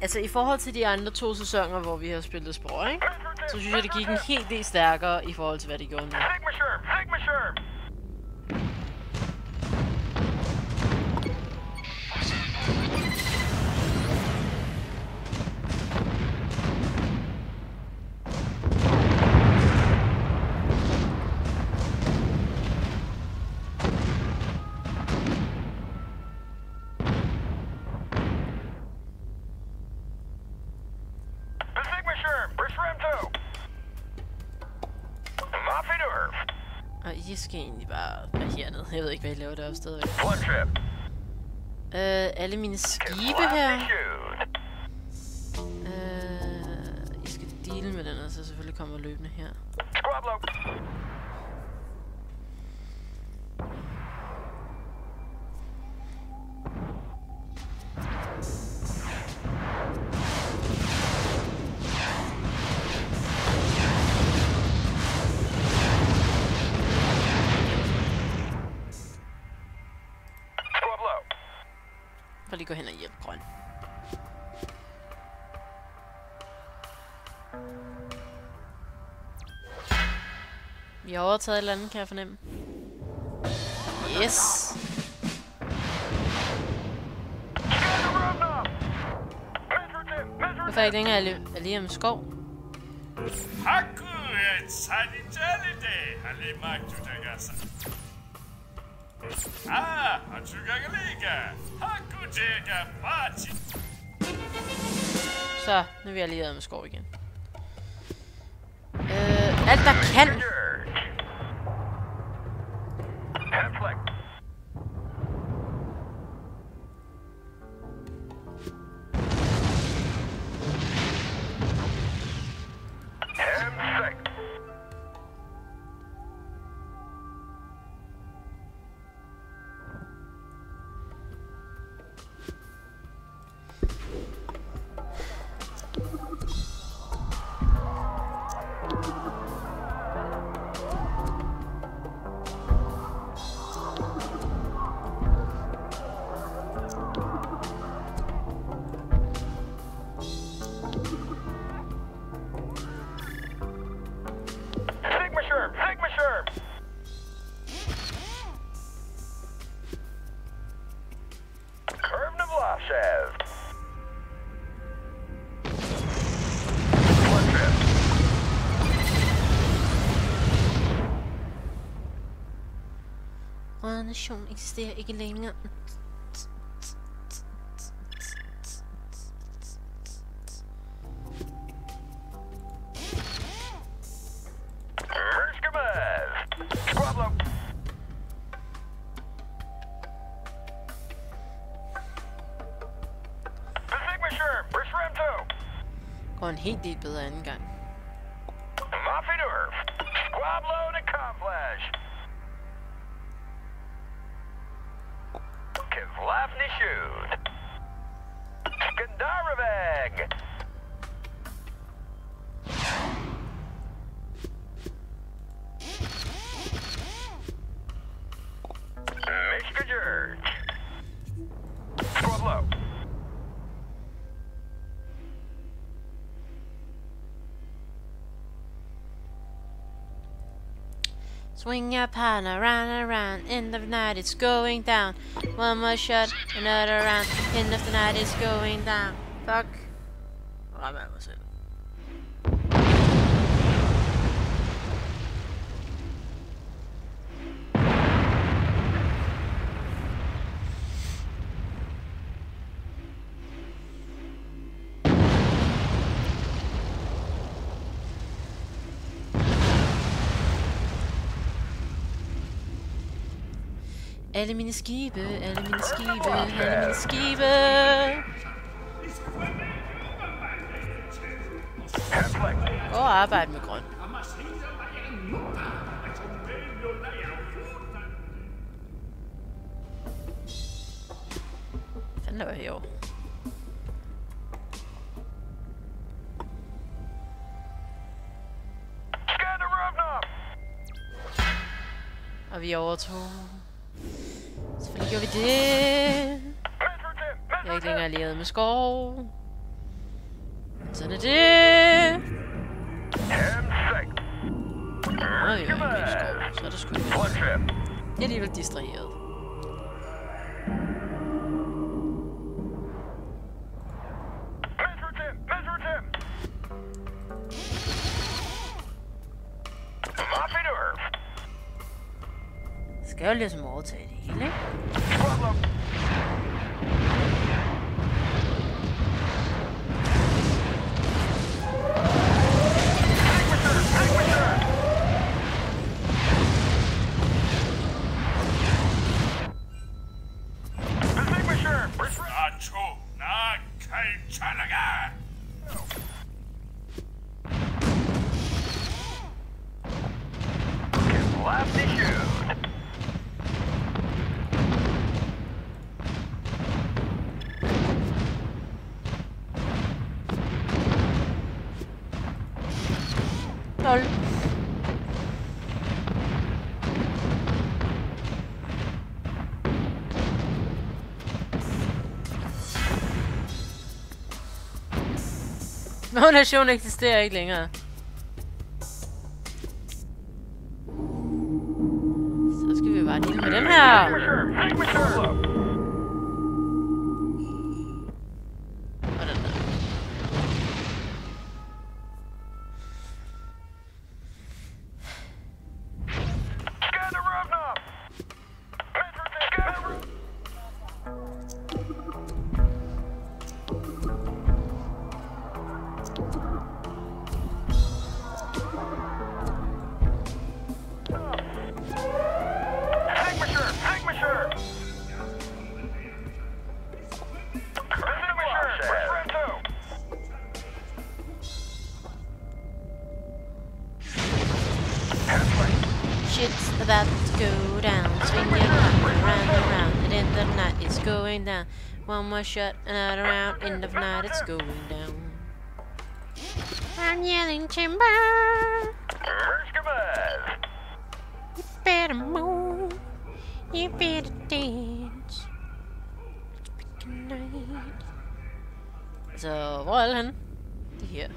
Altså, i forhold til de andre to sæsoner, hvor vi har spillet Spore, ikke? Så synes jeg, det gik en helt del stærkere i forhold til, hvad det gjorde nu. Og I skal egentlig bare være hernede. Jeg ved ikke, hvad I laver deroppe stadigvæk. Øh, alle mine skibe her. Øh, I skal deale med den, og så selvfølgelig kommer løbende her. Squablo! gå hen og hjælpe grøn. Vi har overtaget et eller andet, kan jeg fornemme. Yes! Hvorfor er jeg ikke længere alle, alle om skov? Haku, et sanitale dag! Alle magt, du tænker sig. 아, tykkerliga! Hakuteka party! Så, nu er vi allieret med skov igen. Øh, alt der kan... nation eksisterer ikke længere. Mershkamev! Squablo! The Sigma Sherm! Brisram 2! Går en helt del bedre anden gang. Mafia Nerf! Squablo to Conflash! Kevlavni Shud. Swing your partner round and round. End of the night, it's going down. One more shot, another round. End of the night, it's going down. Fuck. Rammer jeg mig selv. Alle mine skibe, alle mine skibe, alle mine skibe. Og arbejde med grøn. Fanden der var herovre. Og vi overtog. Selvfølgelig gjorde vi det. Jeg er ikke længere allieret med skov. Sådan er det. Ham jeg er ikke med skov. Så er der sgu ikke. Jeg er alligevel distraheret. Skal jeg ligesom 0. Donationen eksisterer ikke længere. Shit's about to go down. Swinging round, around, around. And in the night, it's going down. One more shot, another round. End of night, it's going down. I'm yelling timber. You better move. You better dance. It's big night. Så hvor er alle henne? Det her.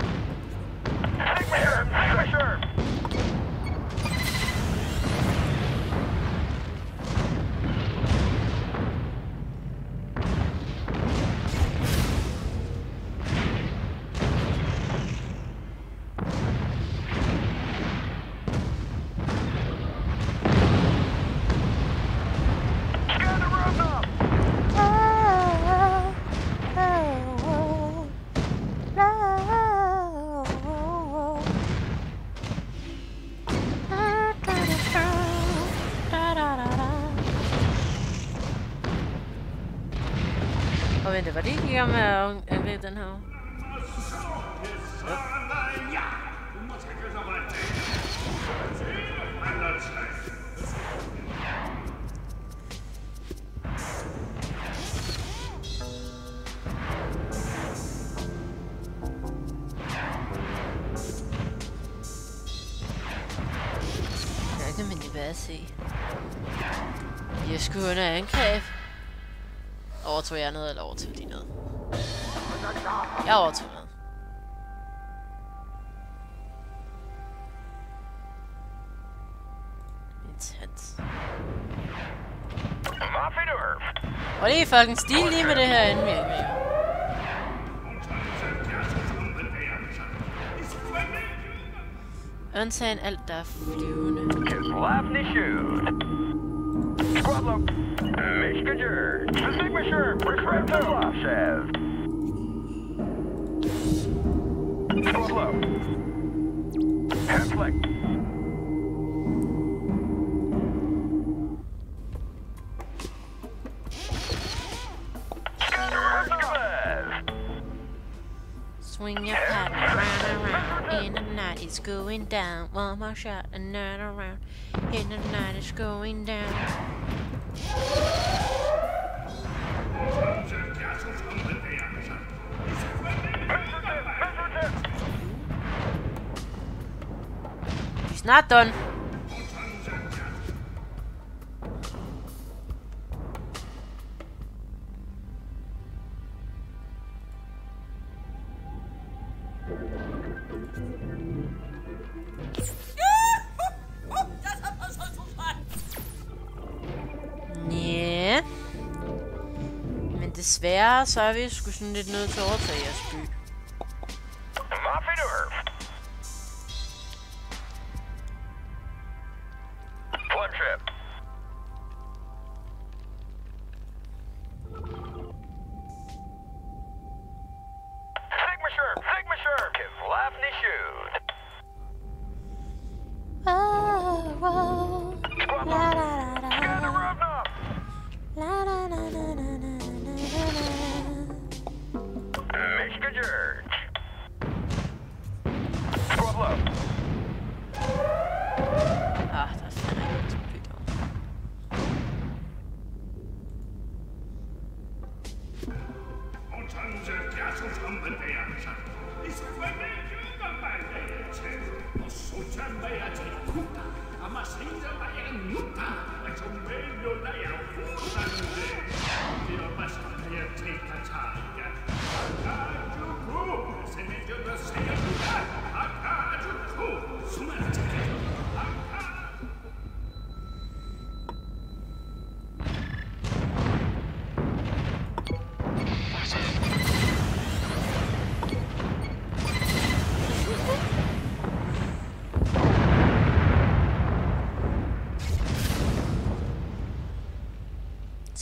Og vent, var det ikke i gang med at angribe den her? Der kan man jo bare se. Jeg skulle under angreb. Overtog jeg noget, eller overtog de noget? Jeg overtog noget. Intens. Og det er fucking stil lige med det her inden vi er med. Undtagen alt, der er flyvende. His left issued. Squablo. Swing your paddle round and round. In the night, it's going down. One more shot, another round. In the night, it's going down. He's not done. Desværre, så er vi sgu sådan lidt nødt til at overtage jeres by.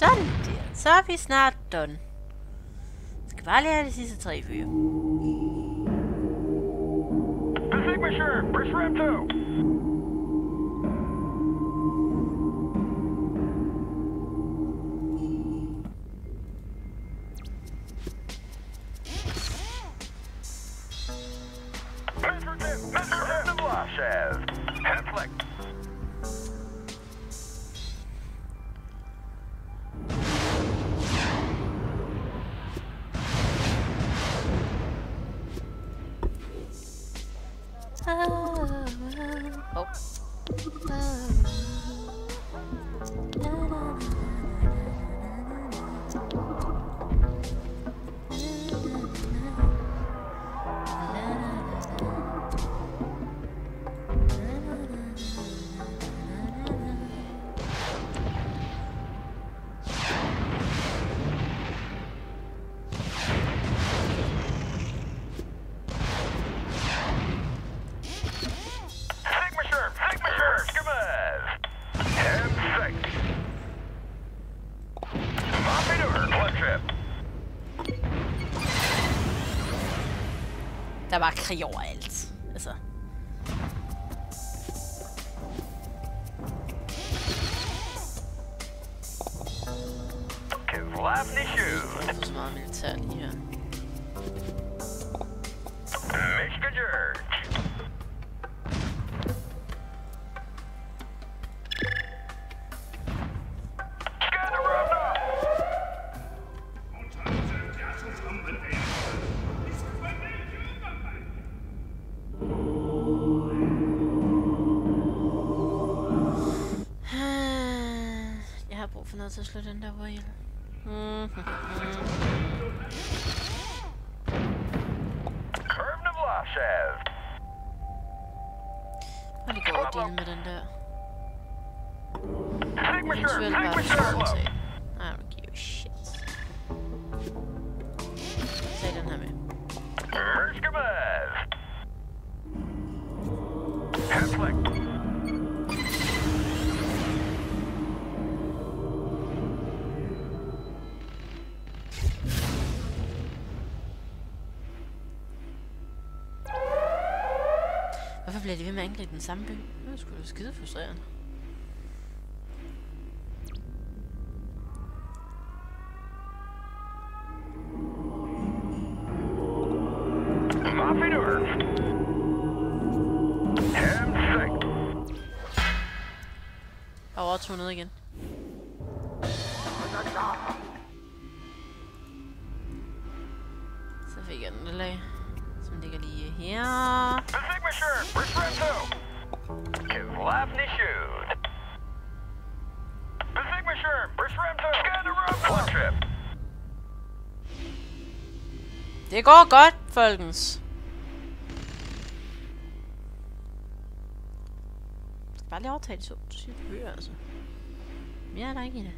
Sådan der. Så er vi snart done. Jeg skal bare lære er de sidste tre fyre. Signature, bridge ramp 2. Shaft. Head flex. Der var krig overalt. Altså. Kivlafni Shoot. Der er så meget militær lige her. open dat is in the wheel. Mm -hmm. Curve Maar die kan ook met een deur. Sigma bliver de ved med at angribe den samme by? Det er sgu da skide frustrerende. Mopping Earth. M6. Og overtog ned igen. Så fik jeg den lag, som ligger lige her pressure! Ristretto! Главный shoot! The signature! Ristretto! Scanner up! One trip! Det går godt, folkens. Jeg skal bare lige overtage de to typer altså. Mere er der ikke i det.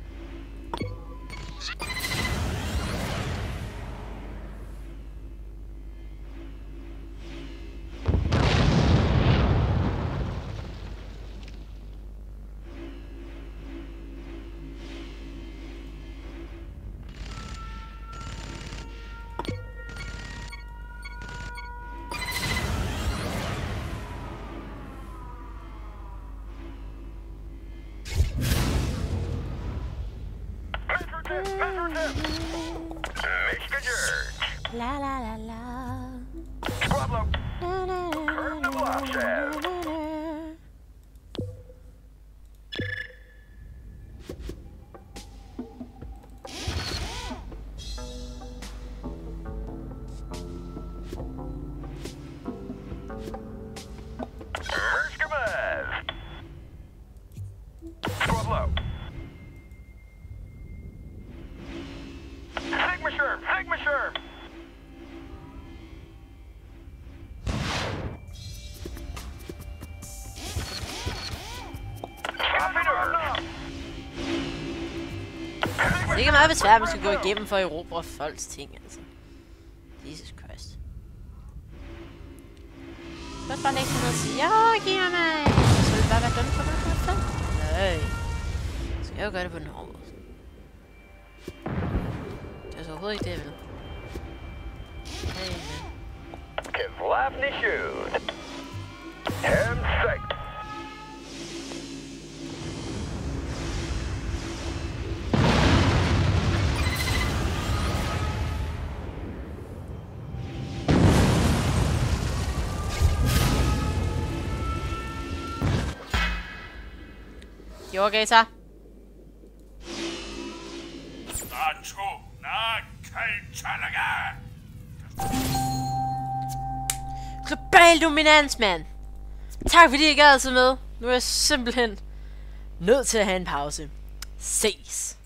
Make. La la la la. Squabble. Curve the blocks Det kan ikke meget at man skal gå igennem for at erobre folks ting, altså. Jesus Christ. Først bare lægge ned og sige, ja, giv mig mig. Så vil det bare være dømt for mig, for fanden. Nej. Så jeg jo gøre det på den hårde måde. Det er så overhovedet ikke det, jeg vil. Hey, man. Kevlavny shoot. Hem sight. Jorgata. Nacho na Kalchalaga! Global dominans, mand. Tak fordi I gad se med. Nu er jeg simpelthen nødt til at have en pause. Ses.